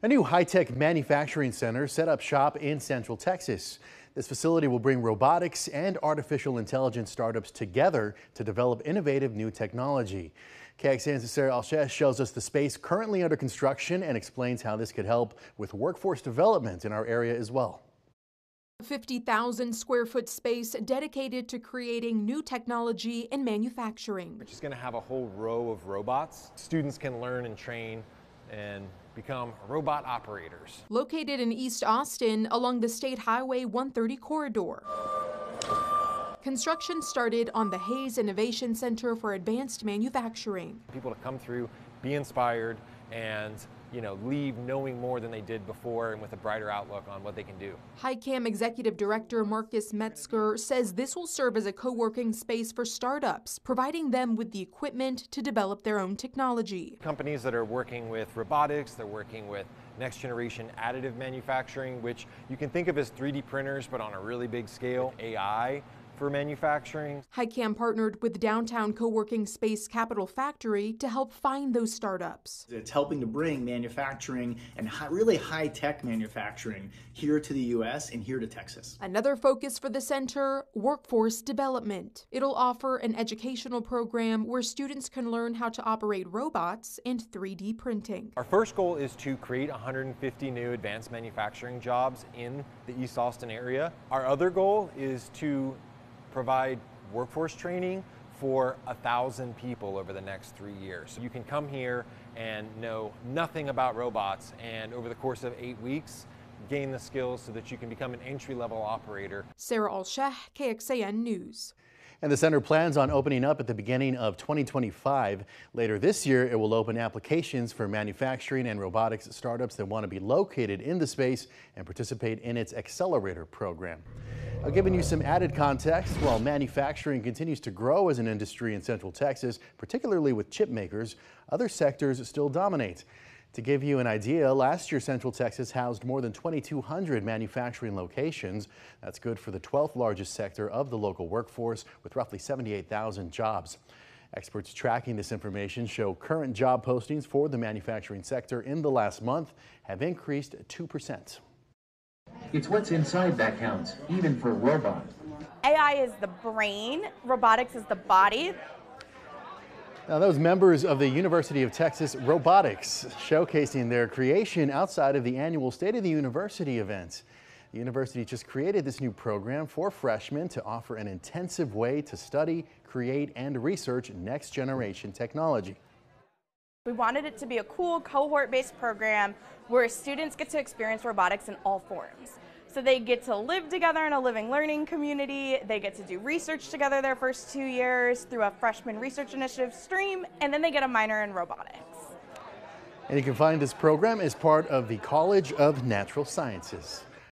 A new high-tech manufacturing center set up shop in Central Texas. This facility will bring robotics and artificial intelligence startups together to develop innovative new technology. KXAN's Sarah Alshesh shows us the space currently under construction and explains how this could help with workforce development in our area as well. 50,000 square foot space dedicated to creating new technology in manufacturing. Which is going to have a whole row of robots. Students can learn and train and become robot operators. Located in East Austin along the State Highway 130 corridor. Construction started on the Hayes Innovation Center for Advanced Manufacturing. People to come through, be inspired, and you know, leave knowing more than they did before and with a brighter outlook on what they can do. HiCam Executive Director Marcus Metzger says this will serve as a co-working space for startups, providing them with the equipment to develop their own technology. Companies that are working with robotics, they're working with next generation additive manufacturing, which you can think of as 3D printers, but on a really big scale, AI, for manufacturing. HiCam partnered with downtown co-working space Capital Factory to help find those startups. It's helping to bring manufacturing and high, really high-tech manufacturing here to the U.S. and here to Texas. Another focus for the center, workforce development. It'll offer an educational program where students can learn how to operate robots and 3D printing. Our first goal is to create 150 new advanced manufacturing jobs in the East Austin area. Our other goal is to provide workforce training for a thousand people over the next three years. So you can come here and know nothing about robots and over the course of eight weeks gain the skills so that you can become an entry-level operator. Sarah Alsheh, KXAN News. And the center plans on opening up at the beginning of 2025. Later this year, it will open applications for manufacturing and robotics startups that want to be located in the space and participate in its accelerator program. I've given you some added context while manufacturing continues to grow as an industry in Central Texas, particularly with chip makers, other sectors still dominate. To give you an idea, last year Central Texas housed more than 2,200 manufacturing locations. That's good for the 12th largest sector of the local workforce with roughly 78,000 jobs. Experts tracking this information show current job postings for the manufacturing sector in the last month have increased 2%. It's what's inside that counts, even for robots. AI is the brain, robotics is the body. Now, those members of the University of Texas Robotics showcasing their creation outside of the annual State of the University event. The university just created this new program for freshmen to offer an intensive way to study, create, and research next generation technology. We wanted it to be a cool cohort-based program where students get to experience robotics in all forms. So they get to live together in a living learning community, they get to do research together their first two years through a freshman research initiative stream, and then they get a minor in robotics. And you can find this program as part of the College of Natural Sciences.